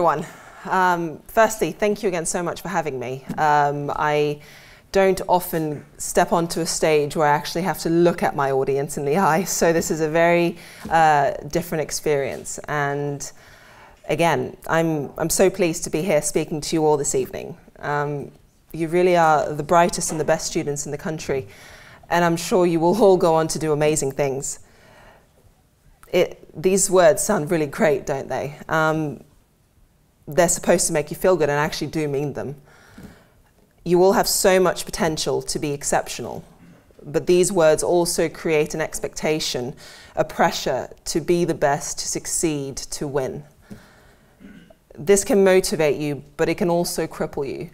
Everyone. Um, firstly, thank you again so much for having me. Um, I don't often step onto a stage where I actually have to look at my audience in the eye, so this is a very uh, different experience. And again, I'm, I'm so pleased to be here speaking to you all this evening. Um, you really are the brightest and the best students in the country, and I'm sure you will all go on to do amazing things. It, these words sound really great, don't they? Um, they're supposed to make you feel good and actually do mean them. You all have so much potential to be exceptional, but these words also create an expectation, a pressure to be the best, to succeed, to win. This can motivate you, but it can also cripple you.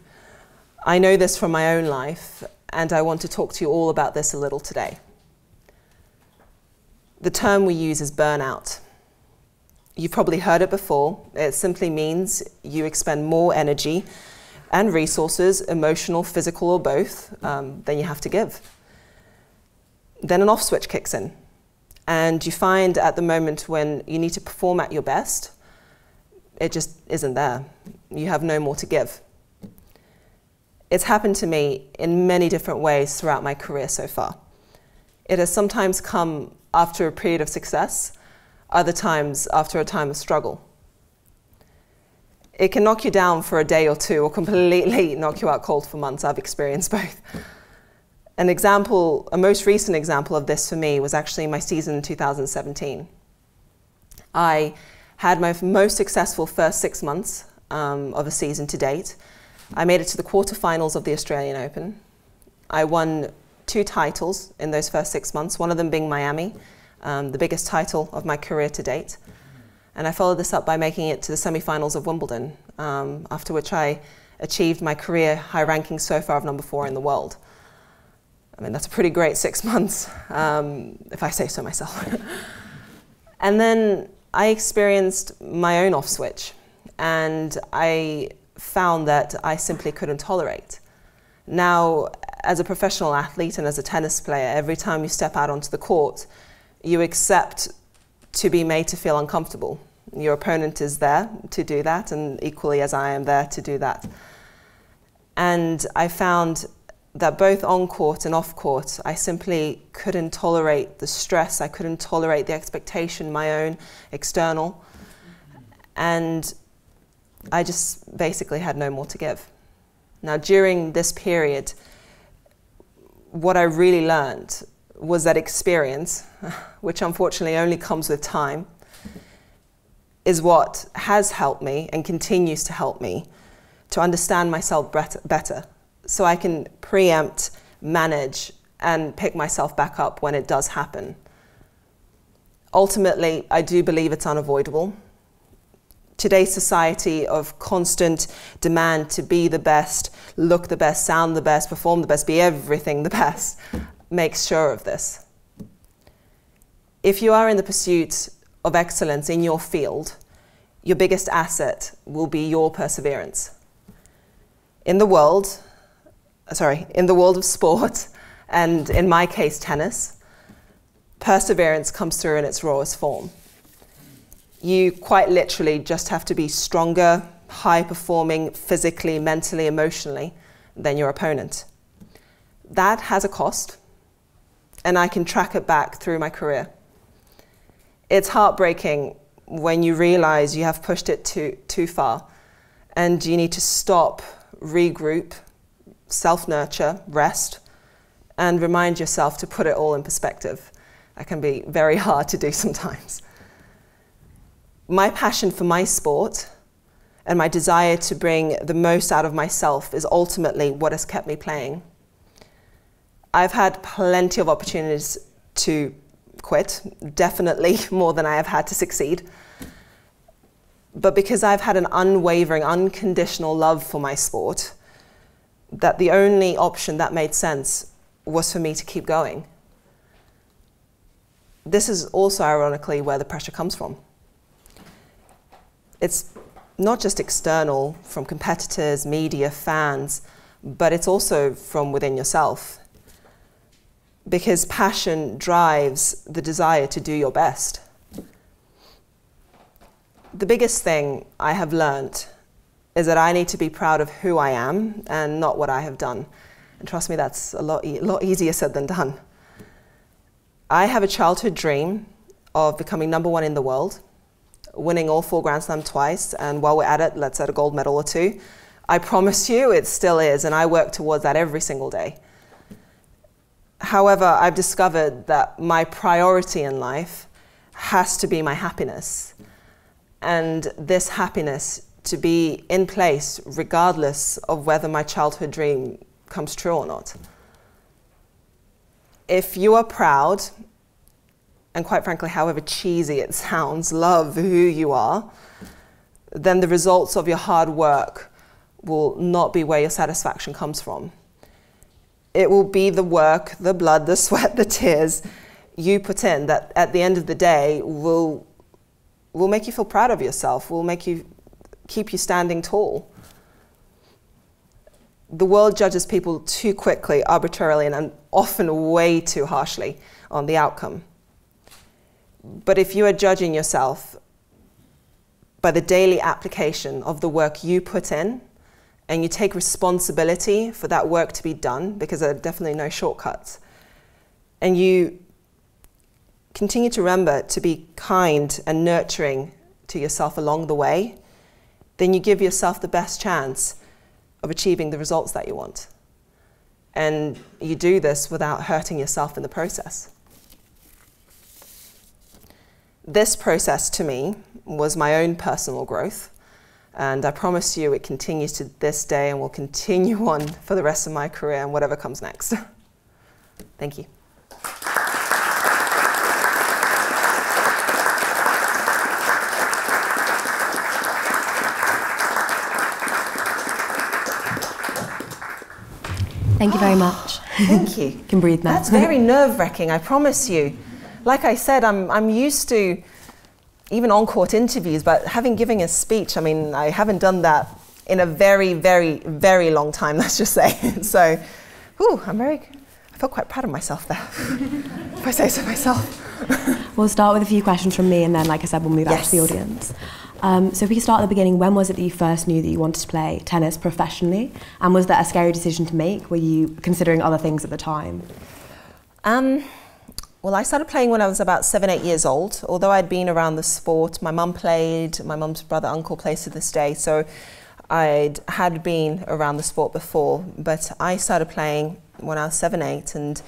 I know this from my own life, and I want to talk to you all about this a little today. The term we use is burnout. You've probably heard it before. It simply means you expend more energy and resources, emotional, physical, or both, um, than you have to give. Then an off switch kicks in. And you find at the moment when you need to perform at your best, it just isn't there. You have no more to give. It's happened to me in many different ways throughout my career so far. It has sometimes come after a period of success, other times after a time of struggle. It can knock you down for a day or two or completely knock you out cold for months. I've experienced both. An example, a most recent example of this for me was actually my season in 2017. I had my most successful first six months um, of a season to date. I made it to the quarterfinals of the Australian Open. I won two titles in those first six months, one of them being Miami, um, the biggest title of my career to date. And I followed this up by making it to the semi-finals of Wimbledon, um, after which I achieved my career high ranking so far of number four in the world. I mean, that's a pretty great six months, um, if I say so myself. and then I experienced my own off switch, and I found that I simply couldn't tolerate. Now, as a professional athlete and as a tennis player, every time you step out onto the court, you accept to be made to feel uncomfortable. Your opponent is there to do that, and equally as I am there to do that. And I found that both on court and off court, I simply couldn't tolerate the stress, I couldn't tolerate the expectation, my own external. And I just basically had no more to give. Now, during this period, what I really learned was that experience, which unfortunately only comes with time, is what has helped me and continues to help me to understand myself better so I can preempt, manage, and pick myself back up when it does happen. Ultimately, I do believe it's unavoidable. Today's society of constant demand to be the best, look the best, sound the best, perform the best, be everything the best, makes sure of this. If you are in the pursuit of excellence in your field, your biggest asset will be your perseverance. In the world, sorry, in the world of sport, and in my case, tennis, perseverance comes through in its rawest form. You quite literally just have to be stronger, high performing physically, mentally, emotionally than your opponent. That has a cost, and I can track it back through my career. It's heartbreaking when you realize you have pushed it too, too far and you need to stop, regroup, self nurture, rest, and remind yourself to put it all in perspective. That can be very hard to do sometimes. My passion for my sport and my desire to bring the most out of myself is ultimately what has kept me playing. I've had plenty of opportunities to quit, definitely more than I have had to succeed. But because I've had an unwavering, unconditional love for my sport, that the only option that made sense was for me to keep going. This is also ironically where the pressure comes from. It's not just external from competitors, media, fans, but it's also from within yourself because passion drives the desire to do your best. the biggest thing I have learned is that I need to be proud of who I am and not what I have done. And trust me, that's a lot, e- lot easier said than done. I have a childhood dream of becoming number one in the world, winning all four Grand Slam twice, and while we're at it, let's add a gold medal or two. I promise you it still is, and I work towards that every single day. However, I've discovered that my priority in life has to be my happiness. And this happiness to be in place regardless of whether my childhood dream comes true or not. If you are proud, and quite frankly, however cheesy it sounds, love who you are, then the results of your hard work will not be where your satisfaction comes from. It will be the work, the blood, the sweat, the tears you put in that at the end of the day will, will make you feel proud of yourself, will make you keep you standing tall. The world judges people too quickly, arbitrarily, and often way too harshly on the outcome. But if you are judging yourself by the daily application of the work you put in, and you take responsibility for that work to be done, because there are definitely no shortcuts, and you continue to remember to be kind and nurturing to yourself along the way, then you give yourself the best chance of achieving the results that you want. And you do this without hurting yourself in the process. This process to me was my own personal growth. And I promise you it continues to this day and will continue on for the rest of my career and whatever comes next. Thank you. Thank you very much. Thank you. you can breathe now. That's very nerve wracking, I promise you. Like I said, I'm, I'm used to even on court interviews, but having given a speech, I mean, I haven't done that in a very, very, very long time, let's just say. so, whew, I'm very, I feel quite proud of myself there, if I say so myself. we'll start with a few questions from me, and then, like I said, we'll move yes. out to the audience. Um, so if we start at the beginning, when was it that you first knew that you wanted to play tennis professionally? And was that a scary decision to make? Were you considering other things at the time? Um, well, I started playing when I was about seven, eight years old. Although I'd been around the sport, my mum played, my mum's brother, uncle plays to this day. So I'd had been around the sport before, but I started playing when I was seven, eight, and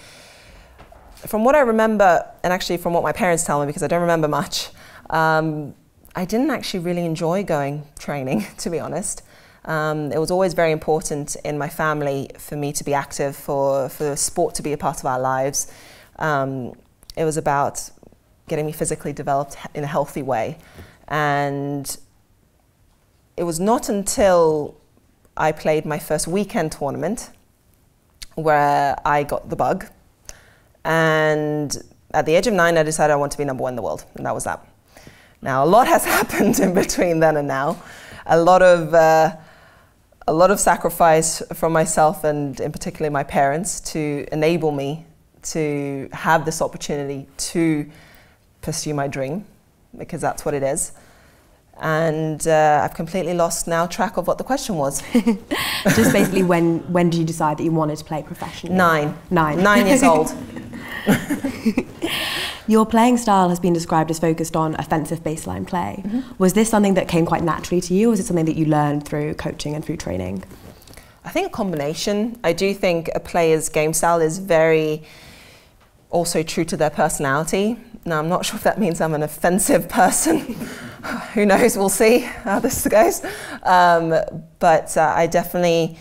from what I remember, and actually from what my parents tell me, because I don't remember much, um, I didn't actually really enjoy going training, to be honest. Um, it was always very important in my family for me to be active, for, for sport to be a part of our lives. Um, it was about getting me physically developed in a healthy way. And it was not until I played my first weekend tournament where I got the bug. And at the age of nine, I decided I want to be number one in the world, and that was that. Now, a lot has happened in between then and now. A lot of, uh, a lot of sacrifice from myself and, in particular, my parents to enable me to have this opportunity to pursue my dream, because that's what it is. And uh, I've completely lost now track of what the question was. Just basically, when when did you decide that you wanted to play professionally? Nine. Nine. Nine years old. Your playing style has been described as focused on offensive baseline play. Mm-hmm. Was this something that came quite naturally to you, or was it something that you learned through coaching and through training? I think a combination. I do think a player's game style is very also true to their personality. Now, I'm not sure if that means I'm an offensive person. Who knows? We'll see how this goes. Um, but uh, I definitely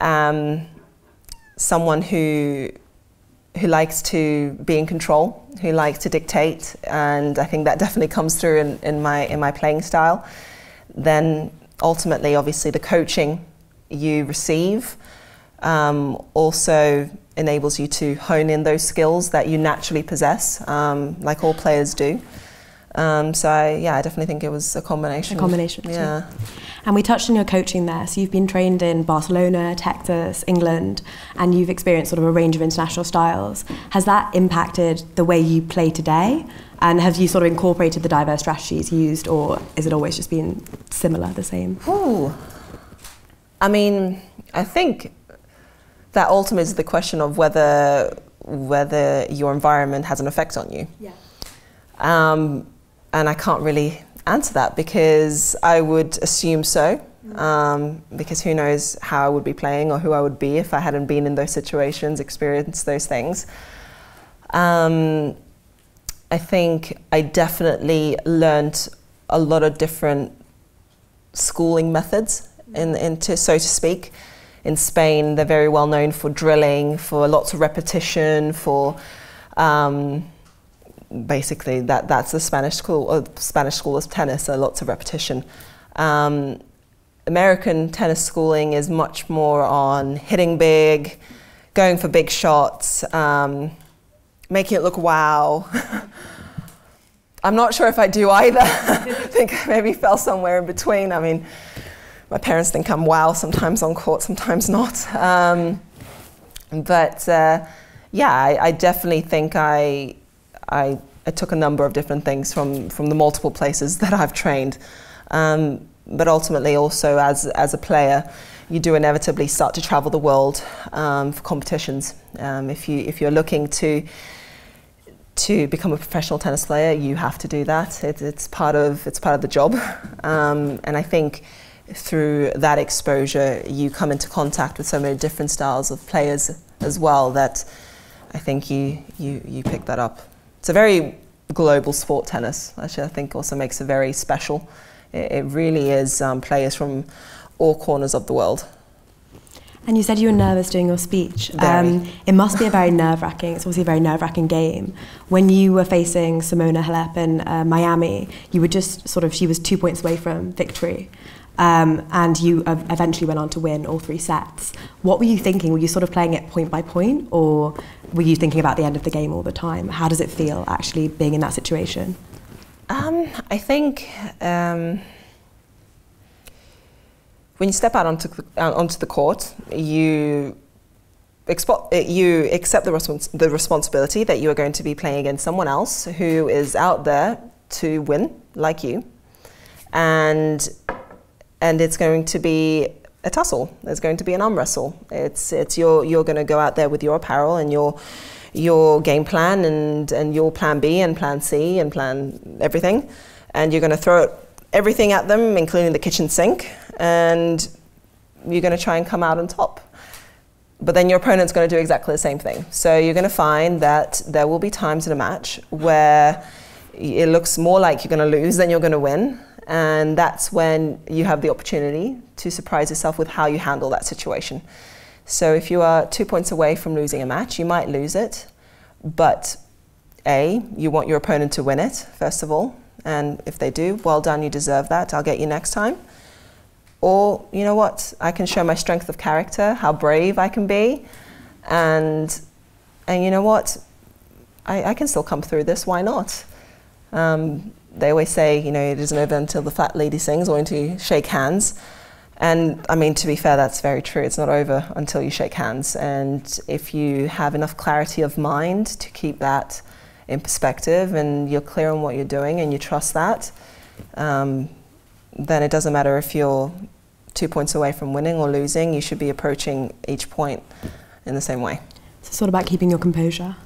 am someone who who likes to be in control, who likes to dictate, and I think that definitely comes through in, in my in my playing style. Then ultimately, obviously, the coaching you receive um, also enables you to hone in those skills that you naturally possess, um, like all players do. Um, so I, yeah, I definitely think it was a combination. A combination. Yeah. And we touched on your coaching there. So you've been trained in Barcelona, Texas, England, and you've experienced sort of a range of international styles. Has that impacted the way you play today? And have you sort of incorporated the diverse strategies used, or is it always just been similar, the same? Ooh. I mean, I think that ultimately is the question of whether whether your environment has an effect on you. Yeah. Um, and I can't really answer that because I would assume so. Um, because who knows how I would be playing or who I would be if I hadn't been in those situations, experienced those things. Um, I think I definitely learned a lot of different schooling methods, in, in to, so to speak. In Spain, they're very well known for drilling, for lots of repetition, for um, basically that that's the Spanish school Spanish school of tennis, so lots of repetition. Um, American tennis schooling is much more on hitting big, going for big shots, um, making it look wow. I'm not sure if I do either. I think I maybe fell somewhere in between. I mean, my parents think I'm wow sometimes on court, sometimes not. Um, but uh, yeah, I, I, definitely think I I, I, took a number of different things from, from the multiple places that I've trained. Um, but ultimately, also as, as a player, you do inevitably start to travel the world um, for competitions. Um, if, you, if you're looking to, to become a professional tennis player, you have to do that. It, it's, part of, it's part of the job. Um, and I think through that exposure, you come into contact with so many different styles of players as well that I think you, you, you pick that up. It's a very global sport, tennis. Actually, I think also makes it very special. It, it really is um, players from all corners of the world. And you said you were nervous doing your speech. Um, it must be a very nerve wracking, it's obviously a very nerve wracking game. When you were facing Simona Halep in uh, Miami, you were just sort of, she was two points away from victory. Um, and you eventually went on to win all three sets. What were you thinking? Were you sort of playing it point by point, or were you thinking about the end of the game all the time? How does it feel actually being in that situation? Um, I think um, when you step out onto, onto the court, you you accept the, respons- the responsibility that you are going to be playing against someone else who is out there to win, like you, and and it's going to be a tussle. There's going to be an arm wrestle. It's it's you're you're going to go out there with your apparel and your your game plan and and your plan B and plan C and plan everything, and you're going to throw everything at them, including the kitchen sink, and you're going to try and come out on top. But then your opponent's going to do exactly the same thing. So you're going to find that there will be times in a match where it looks more like you're going to lose than you're going to win and that's when you have the opportunity to surprise yourself with how you handle that situation. So if you are two points away from losing a match, you might lose it, but A, you want your opponent to win it, first of all, and if they do, well done, you deserve that, I'll get you next time. Or, you know what, I can show my strength of character, how brave I can be, and, and you know what, I, I can still come through this, why not? Um, they always say, you know, it isn't over until the fat lady sings or until you shake hands. And I mean, to be fair, that's very true. It's not over until you shake hands. And if you have enough clarity of mind to keep that in perspective and you're clear on what you're doing and you trust that, um, then it doesn't matter if you're two points away from winning or losing, you should be approaching each point in the same way. So it's all about keeping your composure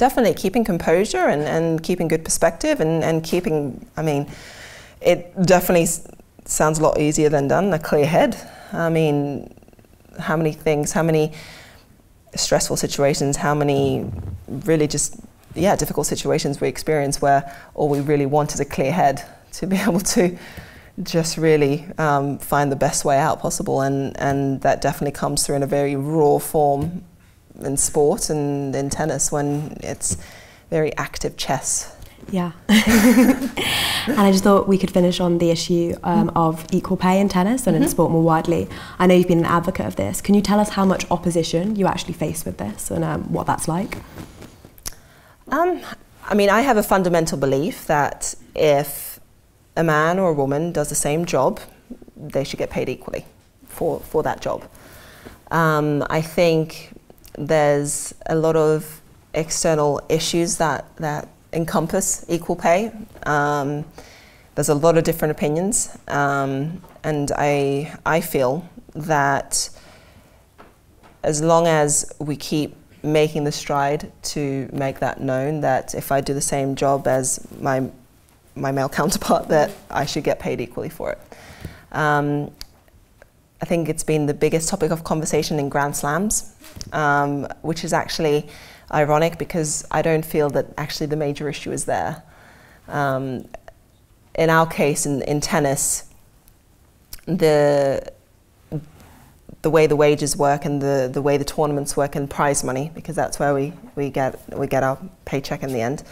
definitely keeping composure and, and keeping good perspective and, and keeping, I mean, it definitely sounds a lot easier than done, a clear head. I mean, how many things, how many stressful situations, how many really just, yeah, difficult situations we experience where all we really want is a clear head to be able to just really um, find the best way out possible. And, and that definitely comes through in a very raw form in sport and in tennis when it's very active chess. Yeah. and I just thought we could finish on the issue um, mm-hmm. of equal pay in tennis and mm-hmm. in sport more widely. I know you've been an advocate of this. Can you tell us how much opposition you actually face with this and um, what that's like? Um, I mean, I have a fundamental belief that if a man or a woman does the same job, they should get paid equally for, for that job. Um, I think there's a lot of external issues that, that encompass equal pay. Um, there's a lot of different opinions, um, and I, I feel that as long as we keep making the stride to make that known, that if I do the same job as my, my male counterpart, that I should get paid equally for it. Um, I think it's been the biggest topic of conversation in Grand Slams, um, which is actually ironic because I don't feel that actually the major issue is there. Um, in our case, in, in tennis, the the way the wages work and the, the way the tournaments work and prize money, because that's where we, we get we get our paycheck in the end.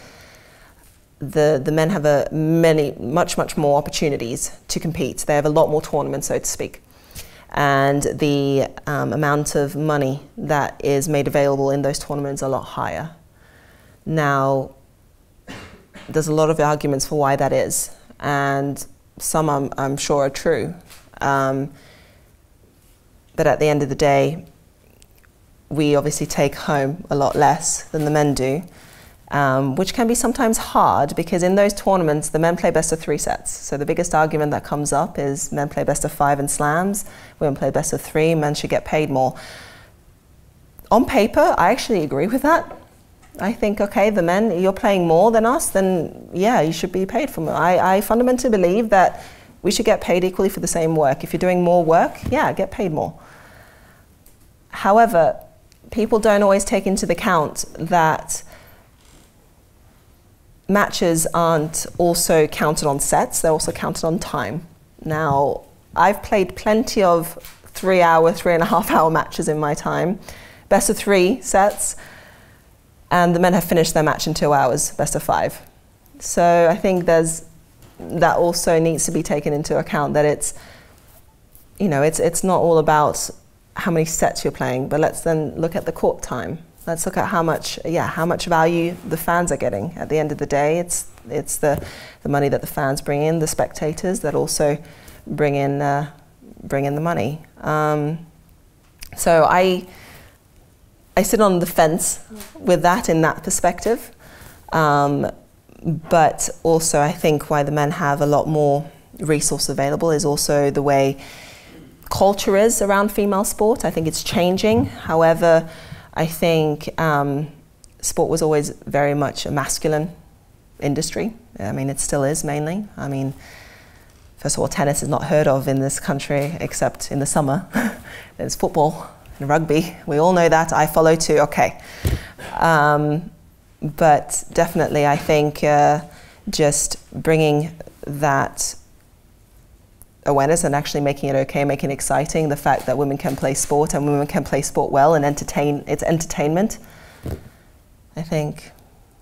The the men have a many much much more opportunities to compete. They have a lot more tournaments, so to speak and the um, amount of money that is made available in those tournaments a lot higher. Now, there's a lot of arguments for why that is, and some I'm, I'm sure are true. Um, but at the end of the day, we obviously take home a lot less than the men do um, which can be sometimes hard because in those tournaments the men play best of three sets. So the biggest argument that comes up is men play best of five in slams, women play best of three, men should get paid more. On paper, I actually agree with that. I think, okay, the men, you're playing more than us, then yeah, you should be paid for more. I, I fundamentally believe that we should get paid equally for the same work. If you're doing more work, yeah, get paid more. However, people don't always take into account that matches aren't also counted on sets, they're also counted on time. Now, I've played plenty of three hour, three and a half hour matches in my time, best of three sets, and the men have finished their match in two hours, best of five. So I think there's that also needs to be taken into account that it's you know it's it's not all about how many sets you're playing, but let's then look at the court time. Let's look at how much, yeah, how much value the fans are getting. At the end of the day, it's it's the, the money that the fans bring in, the spectators that also bring in uh, bring in the money. Um, so I I sit on the fence with that in that perspective, um, but also I think why the men have a lot more resource available is also the way culture is around female sport. I think it's changing. However I think um, sport was always very much a masculine industry. I mean, it still is mainly. I mean, first of all, tennis is not heard of in this country except in the summer. There's football and rugby. We all know that. I follow too. Okay. Um, but definitely, I think uh, just bringing that awareness and actually making it okay, making it exciting. The fact that women can play sport and women can play sport well and entertain, it's entertainment. I think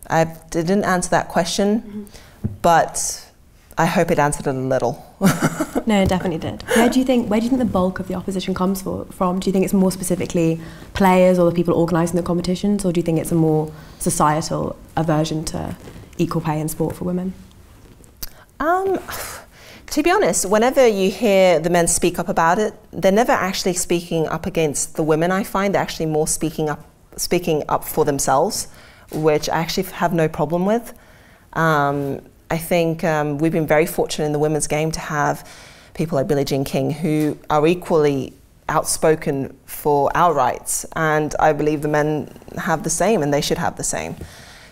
I didn't answer that question, mm-hmm. but I hope it answered it a little. no, it definitely did. Where do you think where do you think the bulk of the opposition comes for, from? Do you think it's more specifically players or the people organising the competitions, or do you think it's a more societal aversion to equal pay in sport for women? Um, to be honest, whenever you hear the men speak up about it, they're never actually speaking up against the women. I find they're actually more speaking up, speaking up for themselves, which I actually have no problem with. Um, I think um, we've been very fortunate in the women's game to have people like Billie Jean King who are equally outspoken for our rights, and I believe the men have the same, and they should have the same.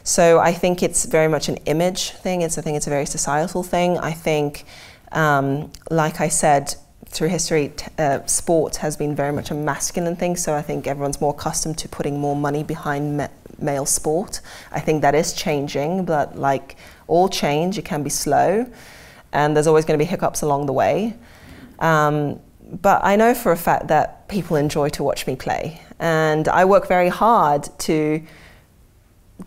So I think it's very much an image thing. It's I think it's a very societal thing. I think um, like I said, through history, uh, sport has been very much a masculine thing, so I think everyone's more accustomed to putting more money behind ma male sport. I think that is changing, but like all change, it can be slow, and there's always going to be hiccups along the way. Um, but I know for a fact that people enjoy to watch me play, and I work very hard to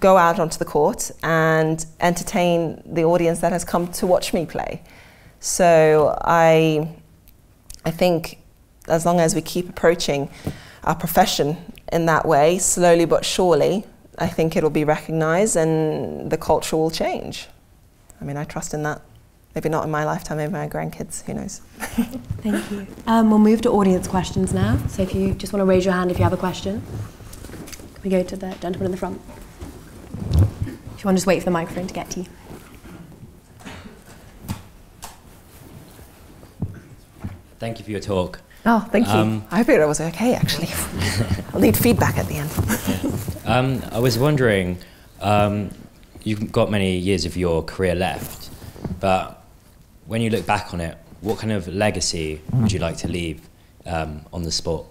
go out onto the court and entertain the audience that has come to watch me play. So I, I think as long as we keep approaching our profession in that way, slowly but surely, I think it'll be recognized and the culture will change. I mean, I trust in that. Maybe not in my lifetime, maybe my grandkids, who knows. Thank you. Um, we'll move to audience questions now. So if you just want to raise your hand if you have a question. Can we go to the gentleman in the front? If you want to just wait for the microphone to get to you. Thank you for your talk. Oh, thank you. Um, I hope it was okay, actually. I'll need feedback at the end. Um, I was wondering, um, you've got many years of your career left, but when you look back on it, what kind of legacy would you like to leave um, on the sport?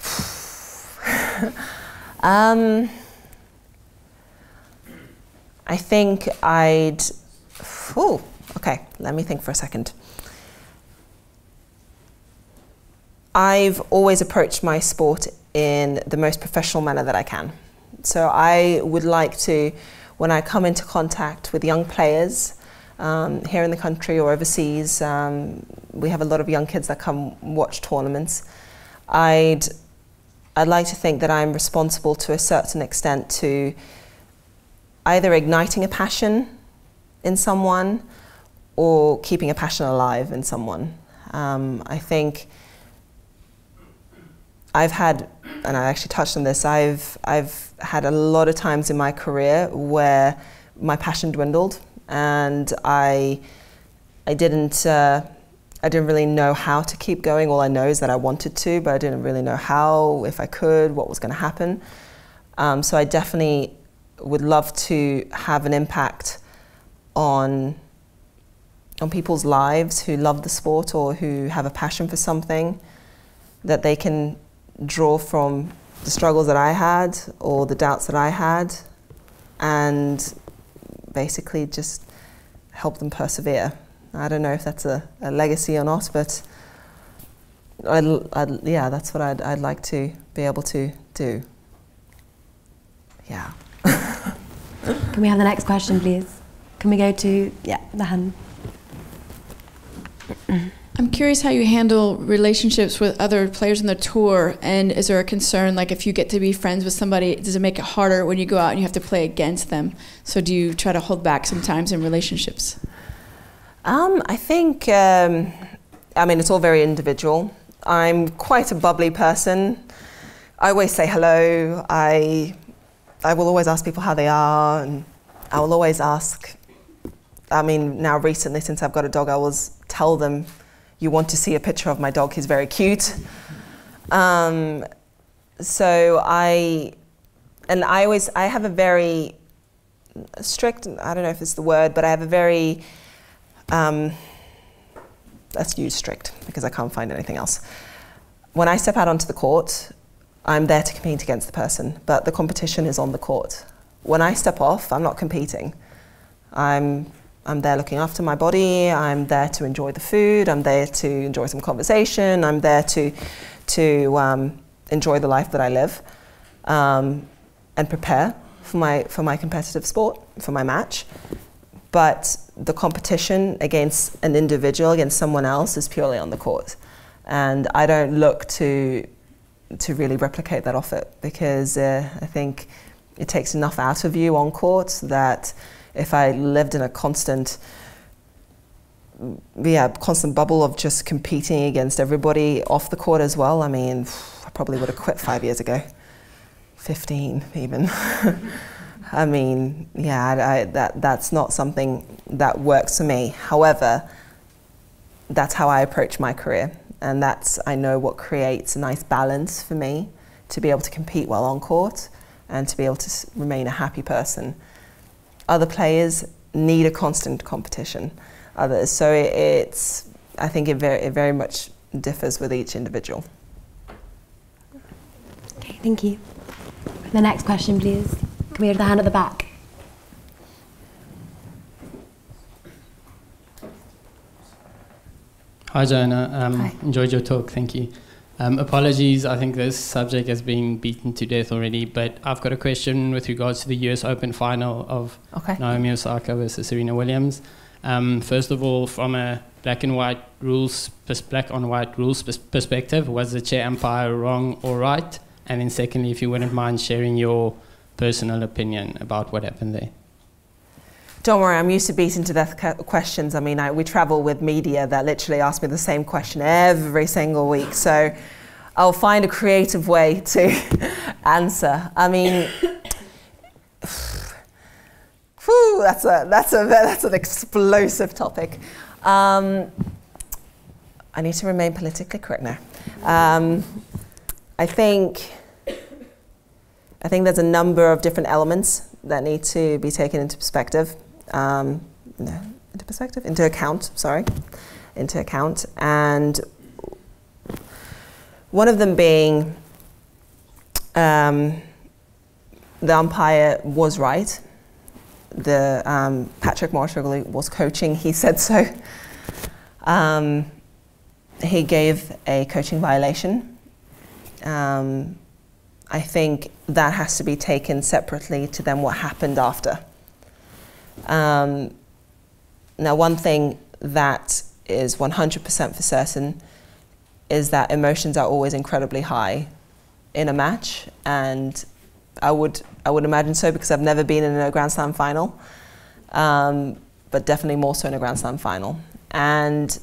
Um, I think I'd. Oh, okay. Let me think for a second. I've always approached my sport in the most professional manner that I can. So I would like to, when I come into contact with young players um, here in the country or overseas, um, we have a lot of young kids that come watch tournaments. I'd I'd like to think that I'm responsible to a certain extent to either igniting a passion in someone or keeping a passion alive in someone. Um, I think I've had, and I actually touched on this, I've, I've had a lot of times in my career where my passion dwindled and I, I didn't. Uh, I didn't really know how to keep going. All I know is that I wanted to, but I didn't really know how, if I could, what was going to happen. Um, so I definitely would love to have an impact on on people's lives who love the sport or who have a passion for something that they can draw from the struggles that I had or the doubts that I had and basically just help them persevere. I don't know if that's a, a legacy or not, but I'd, I'd, yeah, that's what I'd, I'd like to be able to do. Yeah. Can we have the next question, please? Can we go to, yeah, the hand? I'm curious how you handle relationships with other players on the tour, and is there a concern, like if you get to be friends with somebody, does it make it harder when you go out and you have to play against them? So do you try to hold back sometimes in relationships? Um, I think, um, I mean, it's all very individual. I'm quite a bubbly person. I always say hello. I, I will always ask people how they are, and I will always ask. I mean, now recently, since I've got a dog, I will tell them, "You want to see a picture of my dog? He's very cute." Um, so I, and I always, I have a very strict. I don't know if it's the word, but I have a very um, let's use strict because I can't find anything else. When I step out onto the court, I'm there to compete against the person, but the competition is on the court. When I step off, I'm not competing. I'm, I'm there looking after my body, I'm there to enjoy the food, I'm there to enjoy some conversation, I'm there to, to um, enjoy the life that I live um, and prepare for my, for my competitive sport, for my match. But the competition against an individual, against someone else, is purely on the court. And I don't look to, to really replicate that off it because uh, I think it takes enough out of you on court that if I lived in a constant yeah, constant bubble of just competing against everybody off the court as well. I mean, I probably would have quit five years ago, 15 even. I mean, yeah, I, I, that, that's not something that works for me. However, that's how I approach my career. And that's, I know what creates a nice balance for me to be able to compete well on court and to be able to remain a happy person. Other players need a constant competition. Others, so it, it's, I think it very, it very much differs with each individual. Okay, thank you. The next question, please. Can we have the hand at the back? Hi, Johanna. Um, Hi. Enjoyed your talk. Thank you. Um, apologies, I think this subject has been beaten to death already, but I've got a question with regards to the US Open final of Okay. Naomi Osaka versus Serena Williams. Um, first of all, from a black and white rules, black on white rules pers- perspective, was the chair umpire wrong or right? And then secondly, if you wouldn't mind sharing your personal opinion about what happened there. Don't worry, I'm used to beating to death questions. I mean, I, we travel with media that literally ask me the same question every single week. So I'll find a creative way to answer. I mean, whew, that's, a, that's, a, that's an explosive topic. Um, I need to remain politically correct now. Um, I think I think there's a number of different elements that need to be taken into perspective, um, into perspective, into account. Sorry, into account, and one of them being um, the umpire was right. The um, Patrick Mouratoglou was coaching. He said so. Um, he gave a coaching violation. Um, I think that has to be taken separately to then what happened after. Um, now, one thing that is 100% for certain is that emotions are always incredibly high in a match, and I would I would imagine so because I've never been in a Grand Slam final, um, but definitely more so in a Grand Slam final. And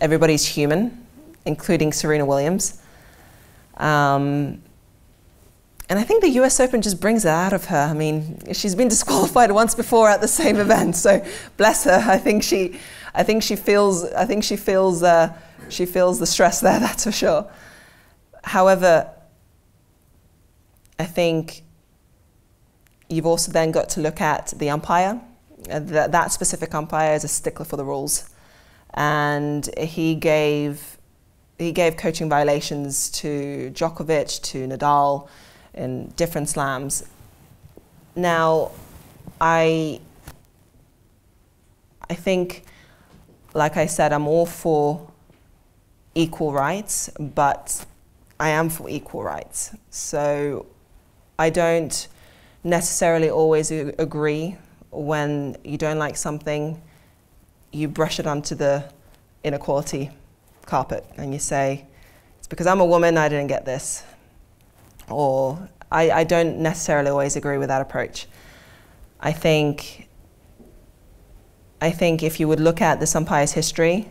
everybody's human, including Serena Williams. Um, and I think the US Open just brings it out of her. I mean, she's been disqualified once before at the same event, so bless her. I think she, I think she feels, I think she feels, uh, she feels the stress there. That's for sure. However, I think you've also then got to look at the umpire. Uh, that, that specific umpire is a stickler for the rules, and he gave he gave coaching violations to Djokovic, to Nadal in different slams. Now, I, I think, like I said, I'm all for equal rights, but I am for equal rights. So I don't necessarily always agree when you don't like something, you brush it onto the inequality carpet and you say, it's because I'm a woman, I didn't get this or I, I don't necessarily always agree with that approach. I think I think if you would look at the umpire's history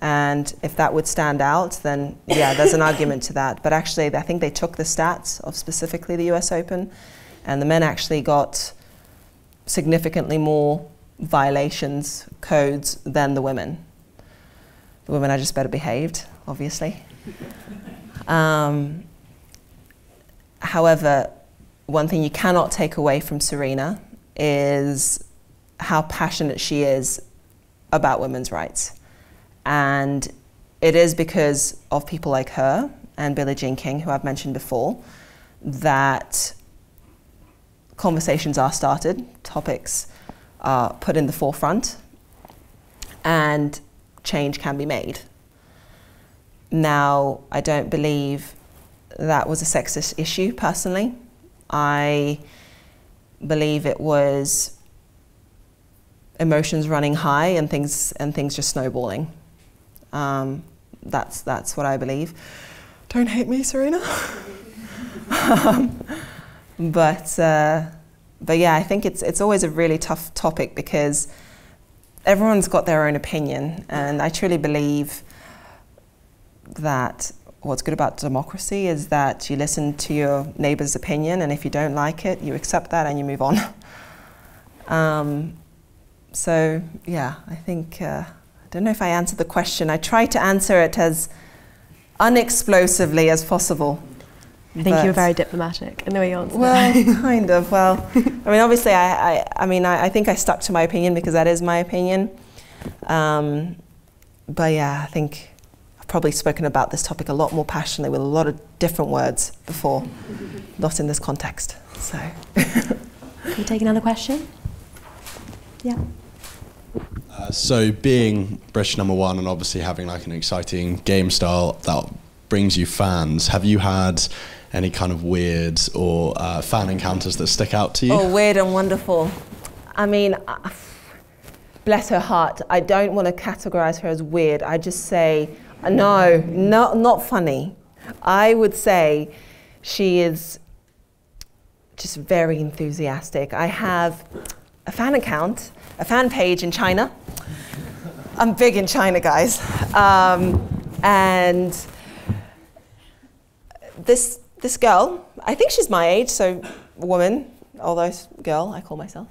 and if that would stand out, then yeah, there's an argument to that. But actually, I think they took the stats of specifically the US Open, and the men actually got significantly more violations, codes, than the women. The women are just better behaved, obviously. Um, However, one thing you cannot take away from Serena is how passionate she is about women's rights. And it is because of people like her and Billie Jean King, who I've mentioned before, that conversations are started, topics are put in the forefront, and change can be made. Now, I don't believe that was a sexist issue personally. I believe it was emotions running high and things and things just snowballing. Um, that's that's what I believe. Don't hate me, Serena. um, but uh, but yeah, I think it's it's always a really tough topic because everyone's got their own opinion, and I truly believe that what's good about democracy is that you listen to your neighbor's opinion, and if you don't like it, you accept that and you move on. um, so, yeah, I think, uh, I don't know if I answered the question. I try to answer it as unexplosively as possible. I think you were very diplomatic in the way you answered Well, kind of. Well, I mean, obviously, I, I, I mean, I, I, think I stuck to my opinion because that is my opinion. Um, but yeah, I think probably spoken about this topic a lot more passionately with a lot of different words before, not in this context. So, can we take another question? Yeah. Uh, so, being British number one and obviously having like an exciting game style that brings you fans, have you had any kind of weird or uh, fan encounters that stick out to you? Oh, weird and wonderful. I mean, uh, bless her heart. I don't want to categorize her as weird. I just say no, not, not funny. I would say she is just very enthusiastic. I have, a fan account, a fan page in China. I'm big in China, guys. Um, and this, this girl, I think she's my age, so woman, although girl, I call myself.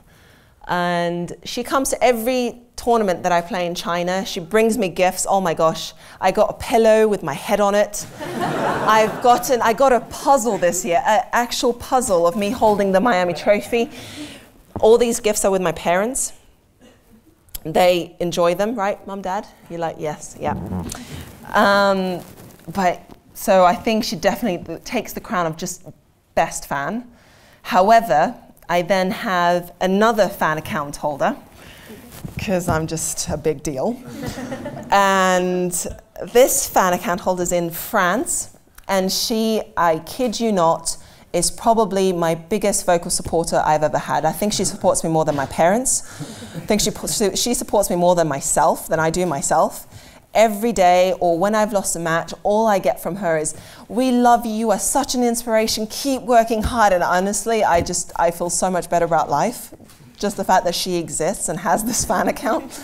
And she comes to every tournament that I play in China. She brings me gifts. Oh my gosh, I got a pillow with my head on it. I've gotten, I got a puzzle this year, an actual puzzle of me holding the Miami trophy. All these gifts are with my parents. They enjoy them, right, mum, dad? You're like, yes, yeah. Um, but so I think she definitely takes the crown of just best fan. However, I then have another fan account holder because I'm just a big deal. and this fan account holder is in France, and she, I kid you not, is probably my biggest vocal supporter I've ever had. I think she supports me more than my parents. I think she, she supports me more than myself, than I do myself. Every day, or when I've lost a match, all I get from her is, "We love you. You are such an inspiration. Keep working hard." And honestly, I just I feel so much better about life, just the fact that she exists and has this fan account.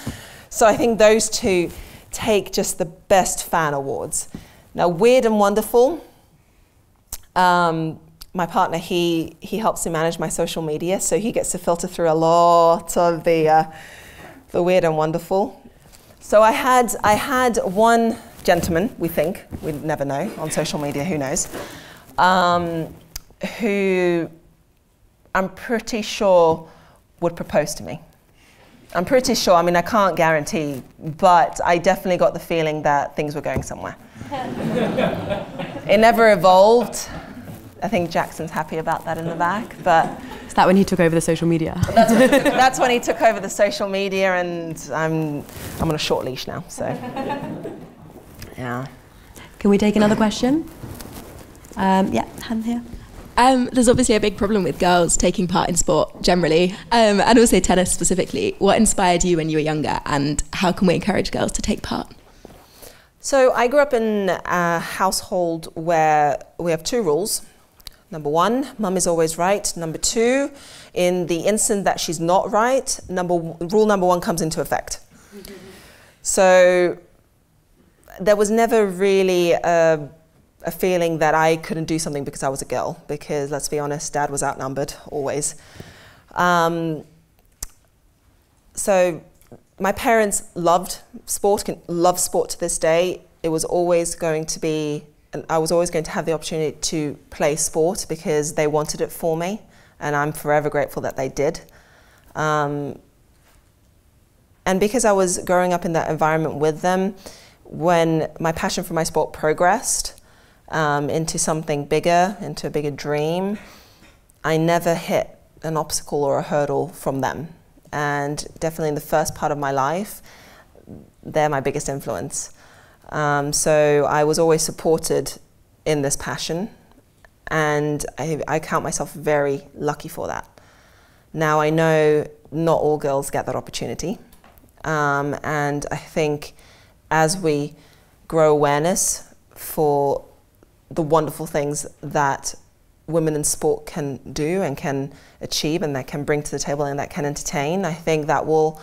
So I think those two take just the best fan awards. Now, weird and wonderful. Um, my partner, he, he helps me manage my social media, so he gets to filter through a lot of the, uh, the weird and wonderful. So I had, I had one gentleman, we think, we never know on social media, who knows, um, who I'm pretty sure would propose to me. I'm pretty sure, I mean, I can't guarantee, but I definitely got the feeling that things were going somewhere. it never evolved. I think Jackson's happy about that in the back, but. Is that when he took over the social media? That's, that's when he took over the social media, and I'm, I'm on a short leash now, so. Yeah. Can we take another question? Um, yeah, hand here. Um, there's obviously a big problem with girls taking part in sport generally, um, and also tennis specifically. What inspired you when you were younger, and how can we encourage girls to take part? So, I grew up in a household where we have two rules. Number one, mum is always right. Number two, in the instant that she's not right, number rule number one comes into effect. So there was never really a, a, feeling that I couldn't do something because I was a girl. Because let's be honest, dad was outnumbered always. Um, so my parents loved sport, can love sport to this day. It was always going to be and I was always going to have the opportunity to play sport because they wanted it for me, and I'm forever grateful that they did. Um, and because I was growing up in that environment with them, when my passion for my sport progressed um, into something bigger, into a bigger dream, I never hit an obstacle or a hurdle from them. And definitely in the first part of my life, they're my biggest influence. Um, so I was always supported in this passion, and I, I count myself very lucky for that. Now I know not all girls get that opportunity, um, and I think as we grow awareness for the wonderful things that women in sport can do and can achieve and that can bring to the table and that can entertain, I think that will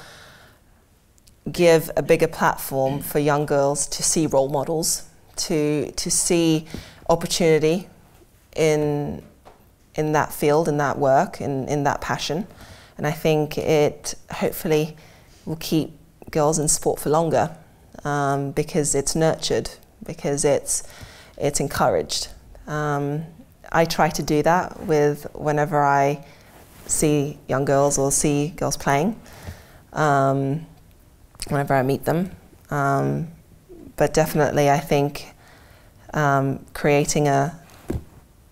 give a bigger platform for young girls to see role models, to, to see opportunity in, in that field, in that work, in, in that passion. And I think it hopefully will keep girls in sport for longer um, because it's nurtured, because it's, it's encouraged. Um, I try to do that with whenever I see young girls or see girls playing. Um, whenever I meet them. Um, but definitely, I think um, creating a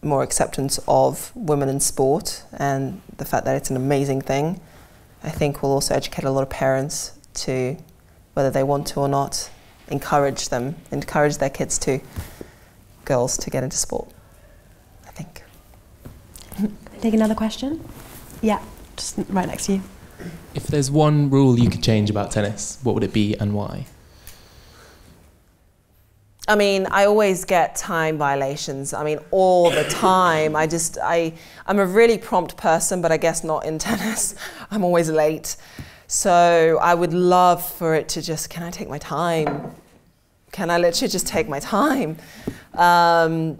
more acceptance of women in sport and the fact that it's an amazing thing, I think will also educate a lot of parents to, whether they want to or not, encourage them, encourage their kids to, girls to get into sport. I think. Take another question? Yeah, just right next to you. If there's one rule you could change about tennis, what would it be and why? I mean, I always get time violations. I mean, all the time. I just, I, I'm a really prompt person, but I guess not in tennis. I'm always late. So I would love for it to just, can I take my time? Can I literally just take my time? Um,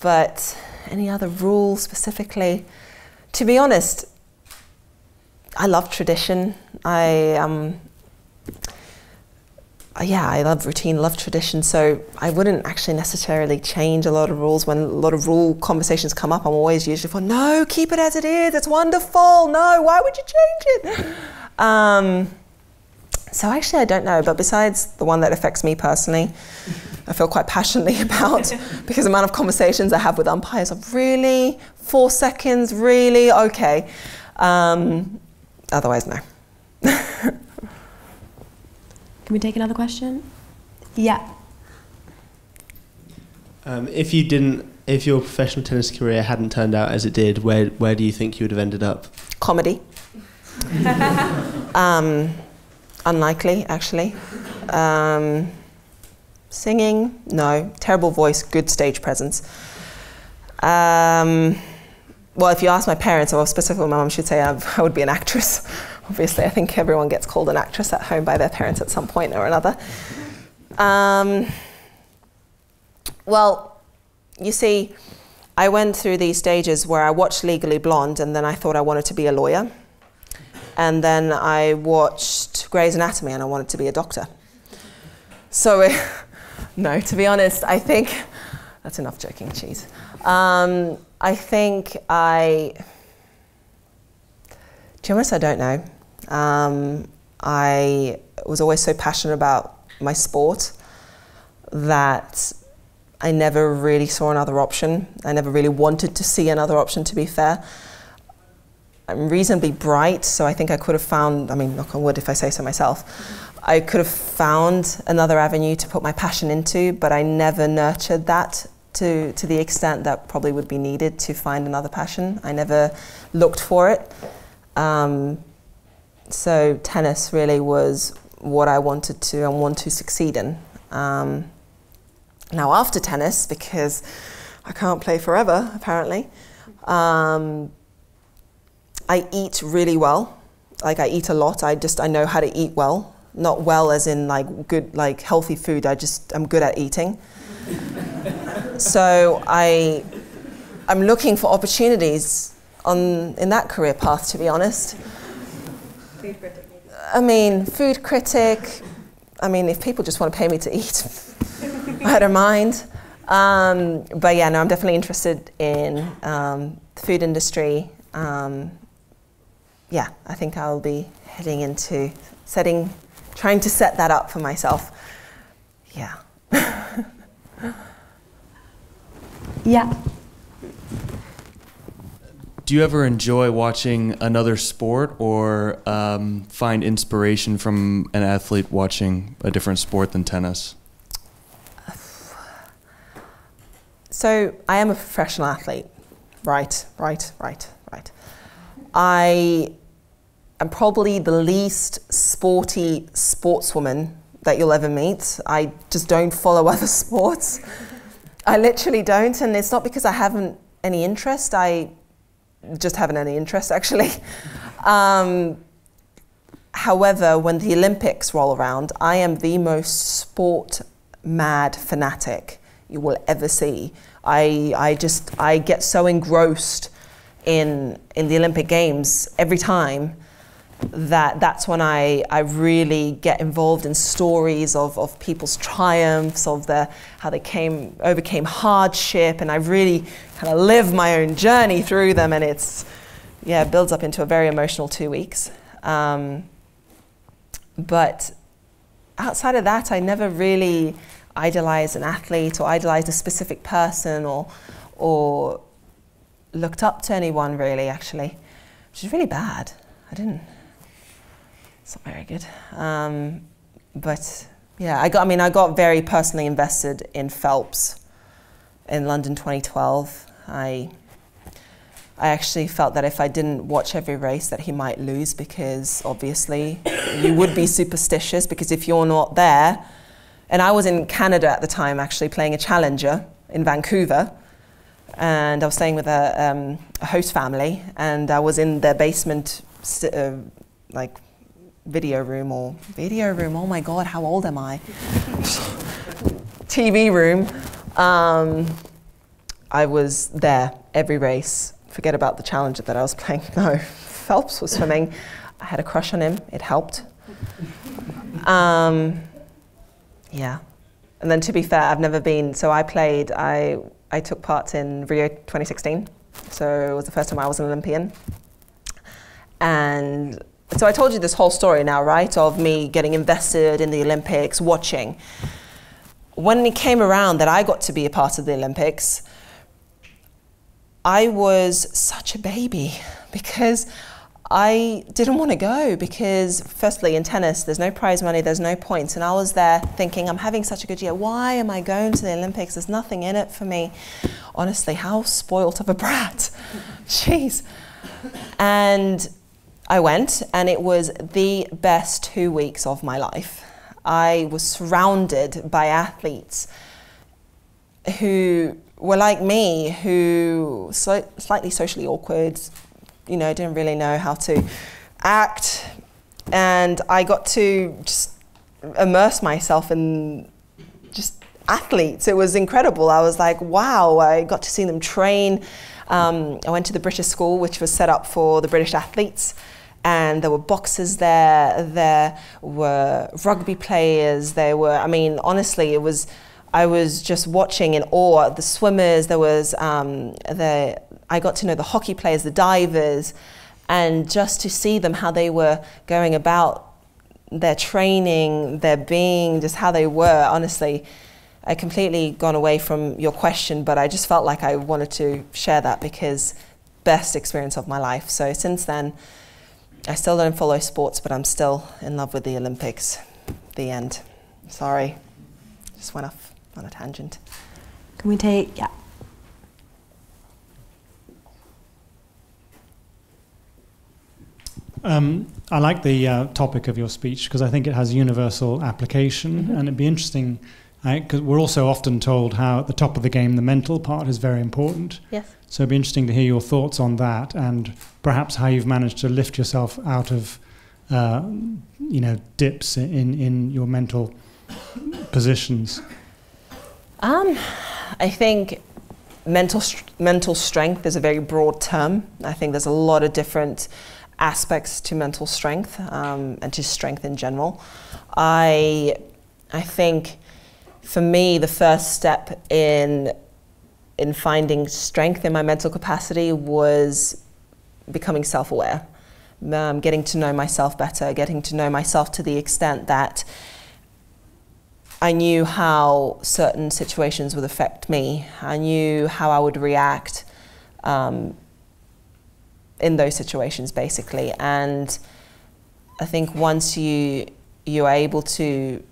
but any other rules specifically? To be honest, I love tradition. I um, uh, yeah, I love routine, love tradition. So I wouldn't actually necessarily change a lot of rules. When a lot of rule conversations come up, I'm always usually for no, keep it as it is. It's wonderful. No, why would you change it? Um, so actually, I don't know. But besides the one that affects me personally, I feel quite passionately about because the amount of conversations I have with umpires of really four seconds, really okay. Um, otherwise, no. Can we take another question? Yeah. Um, if you didn't, if your professional tennis career hadn't turned out as it did, where where do you think you would have ended up? Comedy. um, unlikely, actually. Um, singing, no. Terrible voice, good stage presence. Um, well, if you ask my parents, or specifically my mum, she'd say I, I would be an actress. Obviously, I think everyone gets called an actress at home by their parents at some point or another. Um, well, you see, I went through these stages where I watched Legally Blonde and then I thought I wanted to be a lawyer. And then I watched Grey's Anatomy and I wanted to be a doctor. So, no, to be honest, I think that's enough joking, cheese. Um, I think I. To be honest, I don't know. Um, I was always so passionate about my sport that I never really saw another option. I never really wanted to see another option, to be fair. I'm reasonably bright, so I think I could have found, I mean, knock on wood if I say so myself, I could have found another avenue to put my passion into, but I never nurtured that to, to the extent that probably would be needed to find another passion. I never looked for it. Um, so tennis really was what I wanted to and want to succeed in. Um, now after tennis, because I can't play forever apparently, um, I eat really well. Like I eat a lot. I just I know how to eat well. Not well as in like good like healthy food. I just I'm good at eating. so I I'm looking for opportunities on in that career path to be honest. Food critic. I mean, food critic. I mean, if people just want to pay me to eat, I don't mind. Um, but yeah, no, I'm definitely interested in um, the food industry. Um, yeah, I think I'll be heading into setting, trying to set that up for myself. Yeah. yeah. Do you ever enjoy watching another sport or um, find inspiration from an athlete watching a different sport than tennis? So I am a professional athlete. Right, right, right, right. I am probably the least sporty sportswoman that you'll ever meet. I just don't follow other sports. I literally don't, and it's not because I haven't any interest. I just haven't any interest actually. Um, however, when the Olympics roll around, I am the most sport mad fanatic you will ever see. I, I just I get so engrossed in in the Olympic Games every time that that's when I, I really get involved in stories of, of people's triumphs, of their, how they came overcame hardship, and I really kind of live my own journey through them, and it's yeah it builds up into a very emotional two weeks. Um, but outside of that, I never really idolized an athlete or idolized a specific person or or looked up to anyone really actually, which is really bad. I didn't. It's not very good. Um, but yeah, I got. I mean, I got very personally invested in Phelps in London 2012. I I actually felt that if I didn't watch every race, that he might lose because obviously you would be superstitious because if you're not there, and I was in Canada at the time, actually playing a challenger in Vancouver, and I was staying with a, um, a host family, and I was in their basement, uh, like video room or video room. Oh my God, how old am I? TV room. Um, I was there every race. Forget about the challenger that I was playing. No, Phelps was swimming. I had a crush on him. It helped. Um, yeah. And then to be fair, I've never been, so I played, I, I took part in Rio 2016. So it was the first time I was an Olympian. And so I told you this whole story now, right, of me getting invested in the Olympics, watching. When it came around that I got to be a part of the Olympics, I was such a baby because I didn't want to go because, firstly, in tennis, there's no prize money, there's no points. And I was there thinking, I'm having such a good year. Why am I going to the Olympics? There's nothing in it for me. Honestly, how spoilt of a brat. Jeez. And I went, and it was the best two weeks of my life. I was surrounded by athletes who were like me, who so, slightly socially awkward, you know, didn't really know how to act. And I got to just immerse myself in just athletes. It was incredible. I was like, wow, I got to see them train. Um, I went to the British school, which was set up for the British athletes. And there were boxers there, there were rugby players, there were, I mean, honestly, it was, I was just watching in awe. The swimmers, there was um, the I got to know the hockey players, the divers, and just to see them how they were going about their training, their being, just how they were. Honestly, I completely gone away from your question, but I just felt like I wanted to share that because best experience of my life. So since then, I still don't follow sports, but I'm still in love with the Olympics. The end. Sorry, just went off on a tangent. Can we take yeah? Um, I like the uh, topic of your speech because I think it has universal application, mm-hmm. and it'd be interesting because we're also often told how at the top of the game the mental part is very important. Yes. So it'd be interesting to hear your thoughts on that, and perhaps how you've managed to lift yourself out of, uh, you know, dips in in your mental positions. Um, I think mental mental strength is a very broad term. I think there's a lot of different aspects to mental strength um, and to strength in general. I, I think for me, the first step in, in finding strength in my mental capacity was becoming self aware, um, getting to know myself better, getting to know myself to the extent that I knew how certain situations would affect me. I knew how I would react um, in those situations basically and I think once you you're able to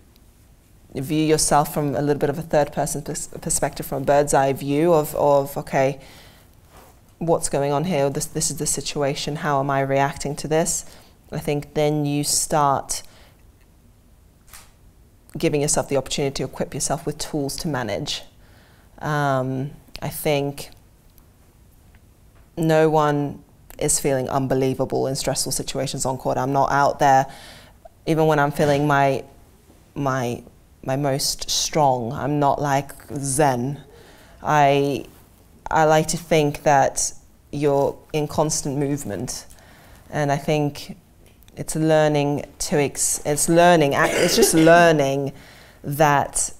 view yourself from a little bit of a third person pers- perspective from a bird's eye view of, of okay what's going on here? This this is the situation. How am I reacting to this? I think then you start giving yourself the opportunity to equip yourself with tools to manage. Um, I think no one is feeling unbelievable in stressful situations on court. I'm not out there, even when I'm feeling my my my most strong. I'm not like zen. I I like to think that you're in constant movement, and I think it's learning to ex- it's learning it's just learning that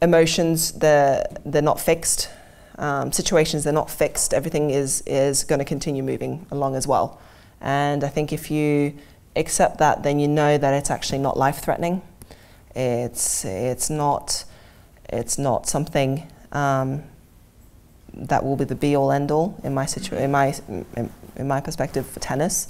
emotions they're they're not fixed um, situations they're not fixed. Everything is is going to continue moving along as well. And I think if you accept that, then you know that it's actually not life threatening. It's it's not it's not something um, that will be the be all end all in my situ- in my in, in my perspective for tennis.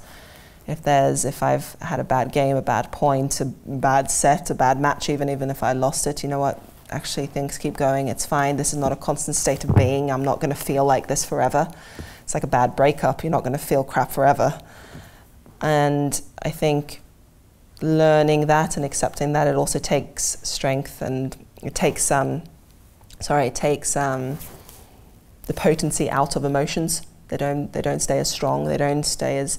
If there's if I've had a bad game, a bad point, a bad set, a bad match, even even if I lost it, you know what? actually things keep going, it's fine, this is not a constant state of being, I'm not going to feel like this forever. It's like a bad breakup, you're not going to feel crap forever. And I think learning that and accepting that it also takes strength and it takes um, sorry it takes um, the potency out of emotions they don't they don't stay as strong they don't stay as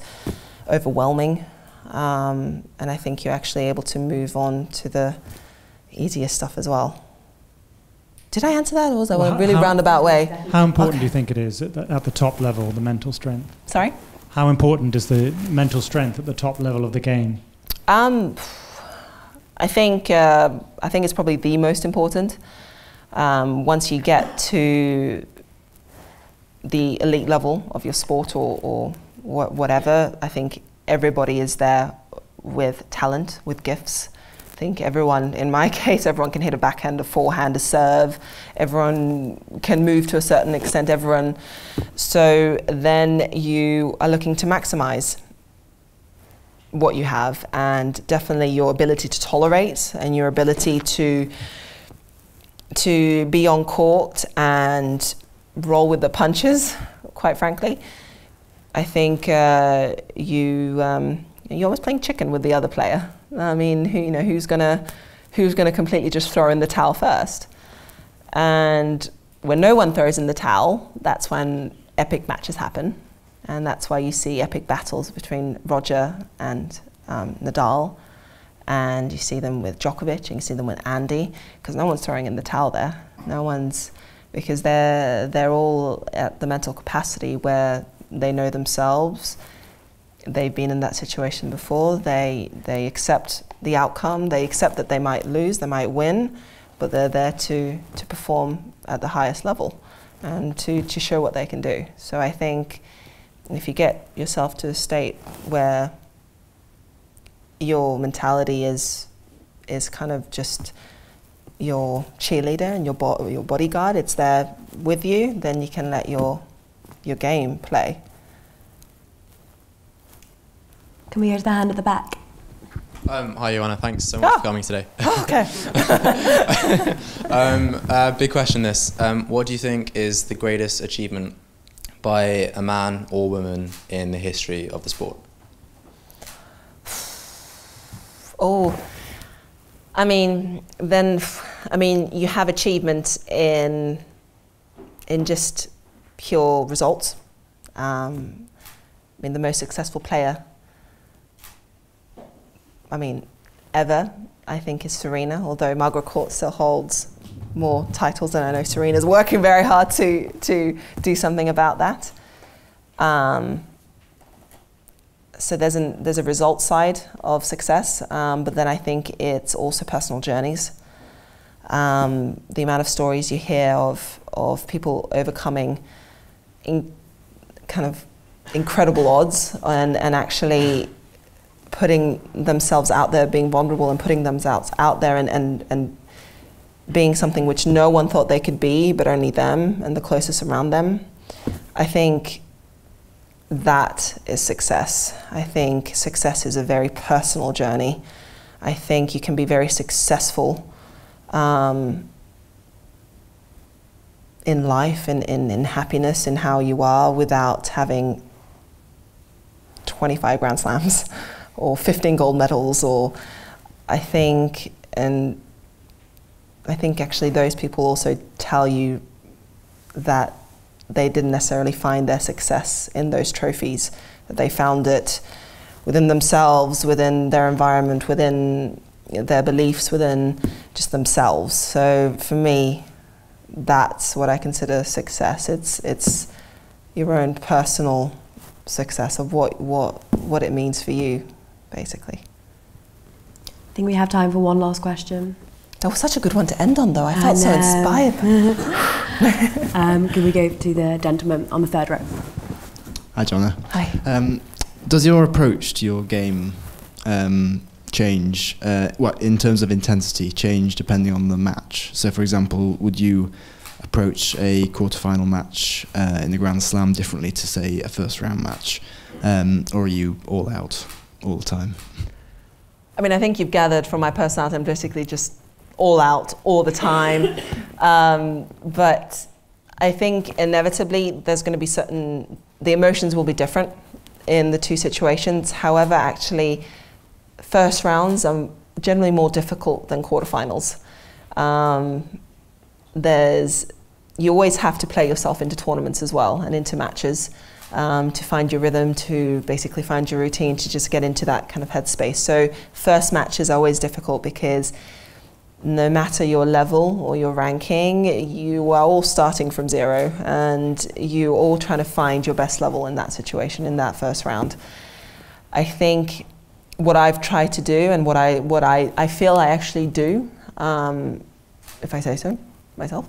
overwhelming um, and I think you're actually able to move on to the easier stuff as well did I answer that or was that Well, a really roundabout way How important Okay. do you think it is at the, at the top level, the mental strength? sorry How important is the mental strength at the top level of the game? Um, I think uh, I think it's probably the most important. Um, once you get to the elite level of your sport or, or wha- whatever, I think everybody is there with talent, with gifts. I think everyone, in my case, everyone can hit a backhand, a forehand, a serve. Everyone can move to a certain extent. Everyone. So then you are looking to maximize what you have and definitely your ability to tolerate and your ability to to be on court and roll with the punches quite frankly. I think uh, you um, you're always playing chicken with the other player. I mean who you know who's gonna who's gonna completely just throw in the towel first? And when no one throws in the towel that's when epic matches happen and that's why you see epic battles between Roger and um, Nadal, and you see them with Djokovic, and you see them with Andy, because no one's throwing in the towel there. No one's because they're they're all at the mental capacity where they know themselves. They've been in that situation before. They they accept the outcome. They accept that they might lose, they might win, but they're there to to perform at the highest level and to to show what they can do. So I think if you get yourself to a state where your mentality is is kind of just your cheerleader and your bo- your bodyguard, it's there with you, then you can let your your game play. Can we hear the hand at the back? Um, hi, Johanna. Thanks so much Ah. for coming today. okay. um, uh, big question this. Um, what do you think is the greatest achievement by a man or woman in the history of the sport? Oh, I mean, then, I mean, you have achievement in in just pure results. Um, I mean, the most successful player, I mean, ever, I think, is Serena. Although Margaret Court still holds more titles, and I know Serena's working very hard to to do something about that. Um, so there's an there's a result side of success, um, but then I think it's also personal journeys. Um, the amount of stories you hear of of people overcoming in kind of incredible odds and and actually putting themselves out there, being vulnerable and putting themselves out there and, and, and being something which no one thought they could be, but only them and the closest around them. I think that is success. I think success is a very personal journey. I think you can be very successful um, in life and in, in happiness in how you are without having 25 Grand Slams or 15 gold medals or I think and I think actually those people also tell you that they didn't necessarily find their success in those trophies, that they found it within themselves, within their environment, within their beliefs, within just themselves. So for me, that's what I consider success. It's, it's your own personal success of what, what, what it means for you, basically. I think we have time for one last question. That was such a good one to end on, though. I felt so inspired. um, can we go to the gentleman on the third row? Hi, Jonna. Hi. Um, does your approach to your game um, change, uh, what in terms of intensity, change depending on the match? So, for example, would you approach a quarterfinal match uh, in the Grand Slam differently to, say, a first round match, um, or are you all out all the time? I mean, I think you've gathered from my personality, I'm basically just all out all the time. um, but I think inevitably there's going to be certain, the emotions will be different in the two situations. However, actually, first rounds are generally more difficult than quarterfinals. Um, there's you always have to play yourself into tournaments as well and into matches um, to find your rhythm, to basically find your routine, to just get into that kind of headspace. So first matches are always difficult because no matter your level or your ranking, you are all starting from zero and you're all trying to find your best level in that situation in that first round. I think what I've tried to do and what I, what I, I feel I actually do, um, if I say so myself,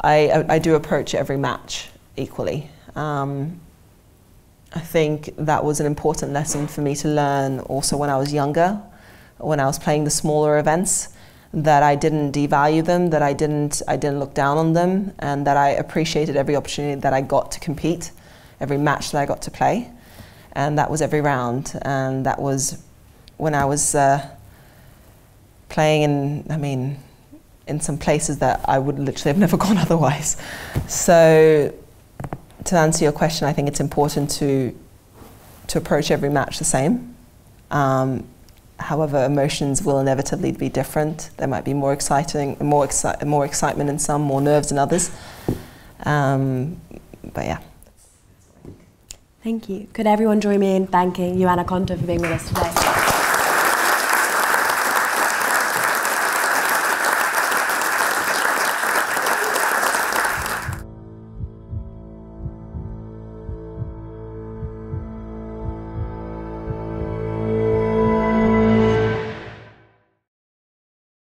I, I, I do approach every match equally. Um, I think that was an important lesson for me to learn also when I was younger, when I was playing the smaller events, that I didn't devalue them, that I didn't, I didn't look down on them, and that I appreciated every opportunity that I got to compete, every match that I got to play. And that was every round. And that was when I was uh, playing in, I mean, in some places that I would literally have never gone otherwise. So to answer your question, I think it's important to to approach every match the same. Um, however, emotions will inevitably be different. There might be more exciting, more exci- more excitement in some, more nerves in others. Um, but yeah. Thank you. Could everyone join me in thanking Johanna Konta for being with us today?